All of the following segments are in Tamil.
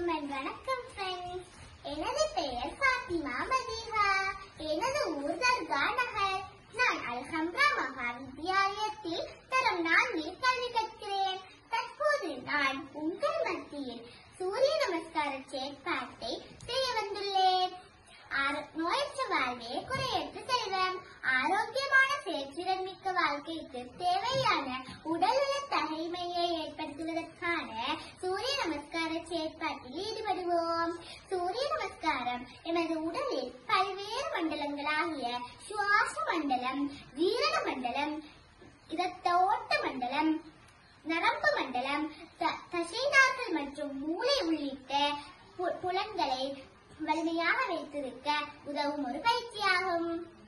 அனைவருக்கும் என் வணக்கம் ஃப்ரெண்ட்ஸ் எனது பெயர் ஃபாத்திமா மதீஹா எனது ஊர் தர்கா நகர். நான் அல்ஹம்ரா மகா வித்யாலயத்தில் தரம் நான்கில் கல்வி கற்கிறேன். தற்போது நான் உங்கள் மத்தியில் சூரிய நமஸ்கார செயற்பாட்டை செய்ய வந்துள்ளேன். நோயற்ற வாழ்வே குறையற்ற செல்வம். ஆரோக்கியமான செயற்திறன் மிக்க வாழ்க்கைக்கு தேவையான நமஸ்கார ஈடுபடுவோம் சூரிய நமஸ்காரம். எமது உடலில் பல்வேறு மண்டலங்களாகிய சுவாச மண்டலம் ஜீரண மண்டலம் இரத்த ஓட்ட மண்டலம் நரம்பு மண்டலம் த- தசைநார்கள் மற்றும் மூளை உள்ளிட்ட பு- புலன்களை வலிமையாக வைத்திருக்க உதவும் ஒரு பயிற்சியாகும்.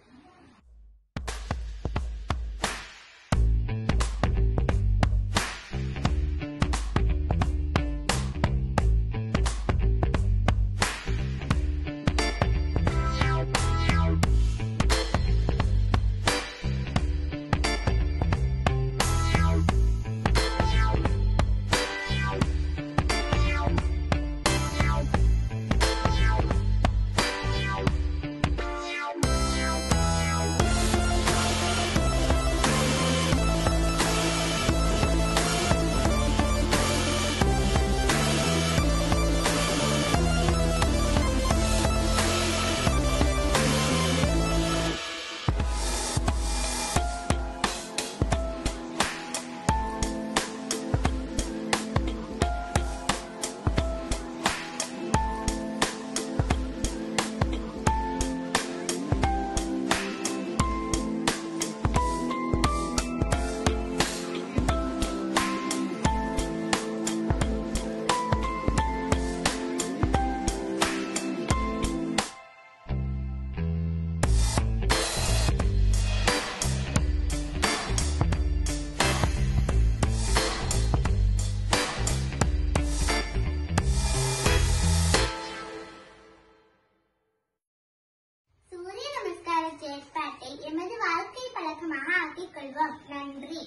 சூரிய நமஸ்கார செயற்பாட்டை எமது வாழ்க்கை பழக்கமாக ஆக்கிக் கொள்வோம் நன்றி